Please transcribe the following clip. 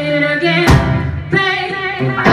it again. baby.